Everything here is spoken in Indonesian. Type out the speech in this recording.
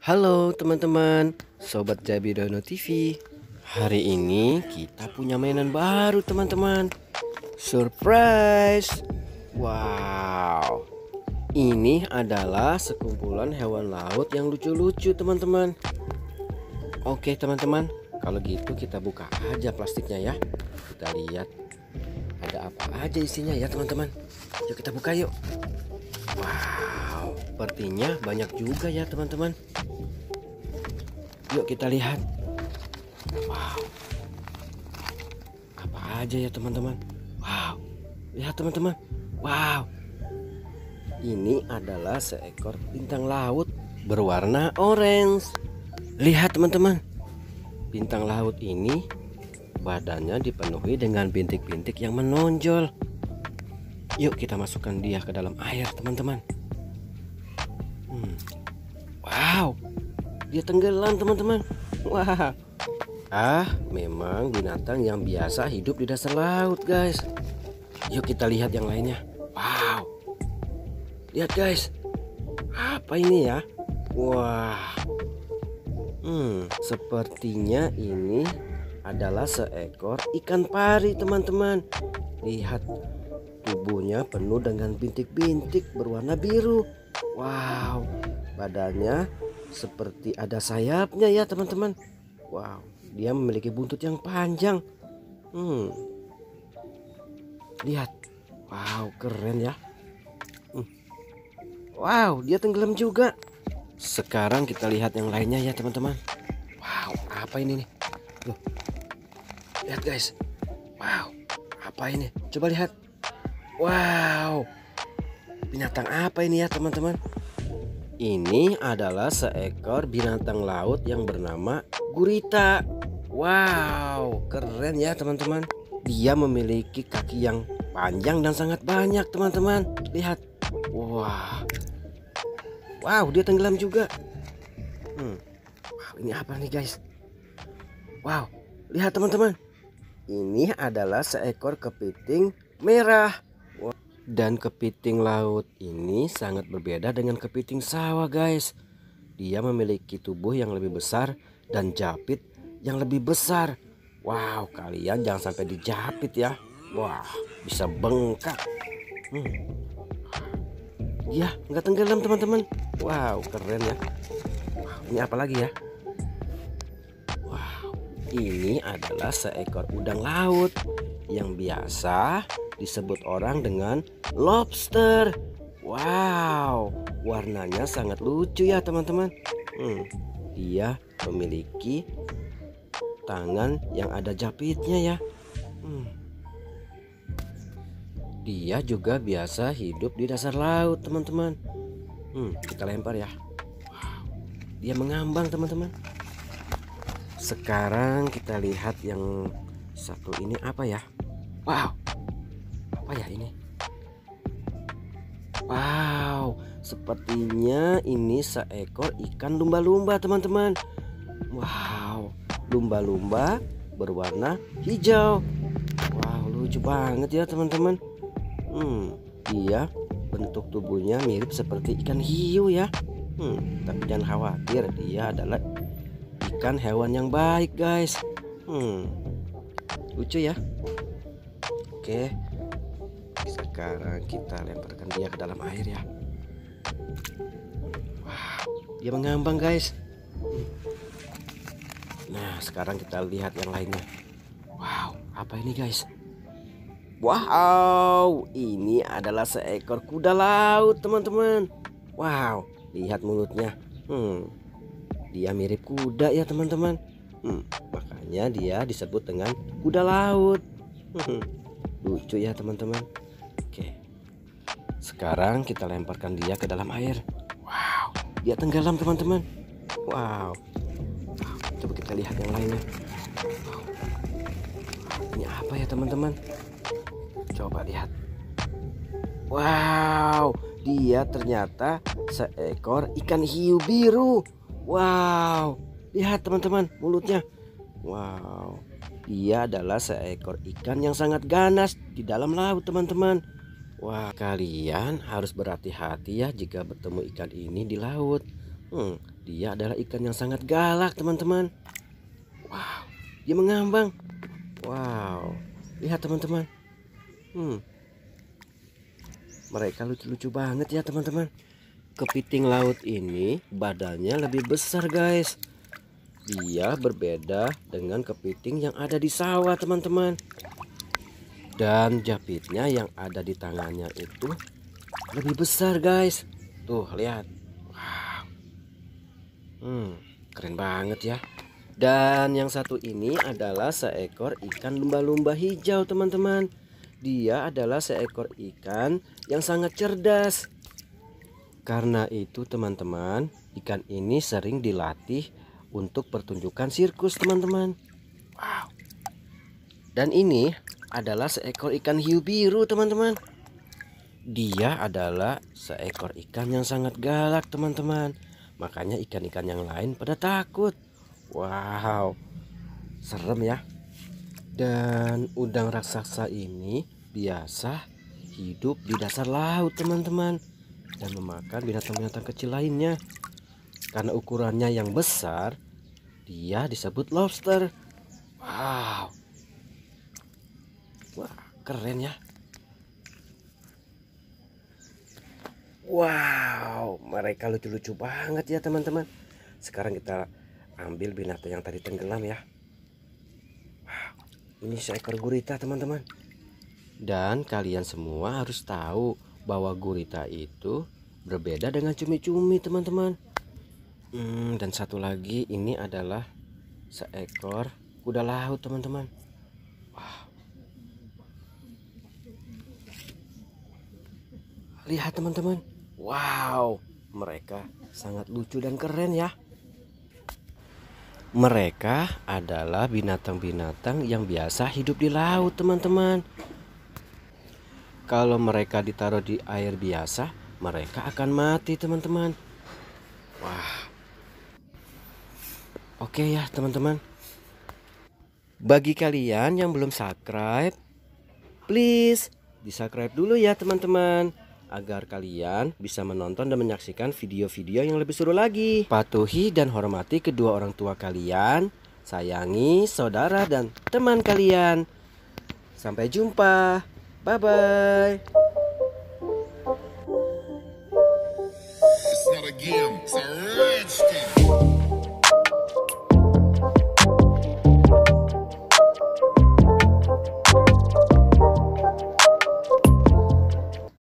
Halo teman-teman, Sobat Jabi Dono TV Hari ini kita punya mainan baru teman-teman. Surprise! Wow. Ini adalah sekumpulan hewan laut yang lucu-lucu teman-teman. Oke teman-teman. Kalau gitu kita buka aja plastiknya ya. Kita lihat Ada apa aja isinya ya teman-teman. Yuk kita buka yuk. Wow, sepertinya banyak juga ya teman-teman. Yuk kita lihat. Wow, apa aja ya teman-teman? Wow, lihat teman-teman. Wow, ini adalah seekor bintang laut berwarna orange. Lihat teman-teman, bintang laut ini badannya dipenuhi dengan bintik-bintik yang menonjol. Yuk kita masukkan dia ke dalam air teman-teman hmm. Wow Dia tenggelam teman-teman. Wah. Ah memang binatang yang biasa hidup di dasar laut guys. Yuk kita lihat yang lainnya. Wow. Lihat guys. Apa ini ya? Wah. Hmm sepertinya ini adalah seekor ikan pari teman-teman. Lihat Tubuhnya penuh dengan bintik-bintik berwarna biru. Wow, badannya seperti ada sayapnya ya teman-teman. Wow, dia memiliki buntut yang panjang. Hmm. Lihat. Wow, keren ya. Hmm. Wow, dia tenggelam juga. Sekarang kita lihat yang lainnya ya teman-teman. Wow, apa ini nih? Loh. Lihat guys. Wow, apa ini? Coba lihat. Wow, binatang apa ini ya teman-teman? Ini adalah seekor binatang laut yang bernama gurita. Wow, keren ya teman-teman. Dia memiliki kaki yang panjang dan sangat banyak teman-teman. Lihat, wah, wow, dia tenggelam juga. Hmm. Ini apa nih guys? Wow, lihat teman-teman. Ini adalah seekor kepiting merah. Dan kepiting laut ini sangat berbeda dengan kepiting sawah guys. Dia memiliki tubuh yang lebih besar dan japit yang lebih besar. Wow, kalian jangan sampai dijapit ya. Wah, bisa bengkak. Hmm. Ya, nggak tenggelam teman-teman. Wow, keren ya. Ini apa lagi ya? Wow, ini adalah seekor udang laut yang biasa disebut orang dengan lobster. Wow, warnanya sangat lucu ya teman-teman. Hmm, dia memiliki tangan yang ada japitnya ya. Hmm. Dia juga biasa hidup di dasar laut teman-teman. Hmm, kita lempar ya. Dia mengambang teman-teman. Sekarang kita lihat yang satu ini apa ya? Wow, apa ya ini? Wow, sepertinya ini seekor ikan lumba-lumba teman-teman. Wow, lumba-lumba berwarna hijau. Wow, lucu banget ya teman-teman. Hmm, dia bentuk tubuhnya mirip seperti ikan hiu ya. Hmm, tapi jangan khawatir, dia adalah ikan hewan yang baik guys. Hmm, lucu ya. Oke, sekarang kita lemparkan dia ke dalam air ya. Wah dia mengambang guys. Nah sekarang kita lihat yang lainnya. Wow apa ini guys? Wow ini adalah seekor kuda laut teman-teman. Wow lihat mulutnya. Hmm dia mirip kuda ya teman-teman. Hmm, makanya dia disebut dengan kuda laut lucu ya teman-teman sekarang kita lemparkan dia ke dalam air. Wow, dia tenggelam teman-teman. Wow. Coba kita lihat yang lainnya. Ini apa ya teman-teman? Coba lihat. Wow, dia ternyata seekor ikan hiu biru. Wow, lihat teman-teman mulutnya. Wow, dia adalah seekor ikan yang sangat ganas di dalam laut teman-teman. Wah, kalian harus berhati-hati ya jika bertemu ikan ini di laut. Hmm, dia adalah ikan yang sangat galak teman-teman. Wow, dia mengambang. Wow, lihat teman-teman. Hmm, mereka lucu-lucu banget ya teman-teman. Kepiting laut ini badannya lebih besar guys. Dia berbeda dengan kepiting yang ada di sawah teman-teman. Dan japitnya yang ada di tangannya itu lebih besar guys. Tuh lihat. Wow. Hmm, keren banget ya. Dan yang satu ini adalah seekor ikan lumba-lumba hijau teman-teman. Dia adalah seekor ikan yang sangat cerdas. Karena itu teman-teman, ikan ini sering dilatih untuk pertunjukan sirkus teman-teman. Wow. Dan ini adalah seekor ikan hiu biru teman-teman. Dia adalah seekor ikan yang sangat galak teman-teman. Makanya ikan-ikan yang lain pada takut. Wow. Serem ya. Dan udang raksasa ini biasa hidup di dasar laut teman-teman dan memakan binatang-binatang kecil lainnya. Karena ukurannya yang besar, dia disebut lobster. Wow. Wah, keren ya. Wow, mereka lucu-lucu banget ya teman-teman. Sekarang kita ambil binatang yang tadi tenggelam ya. Ini seekor gurita teman-teman. Dan kalian semua harus tahu bahwa gurita itu berbeda dengan cumi-cumi teman-teman. Hmm, dan satu lagi ini adalah seekor kuda laut teman-teman. Wah. Lihat teman-teman. Wow, mereka sangat lucu dan keren ya. Mereka adalah binatang-binatang yang biasa hidup di laut, teman-teman. Kalau mereka ditaruh di air biasa, mereka akan mati, teman-teman. Wah. Oke ya, teman-teman. Bagi kalian yang belum subscribe, please di-subscribe dulu ya, teman-teman agar kalian bisa menonton dan menyaksikan video-video yang lebih seru lagi. Patuhi dan hormati kedua orang tua kalian, sayangi saudara dan teman kalian. Sampai jumpa. Bye bye.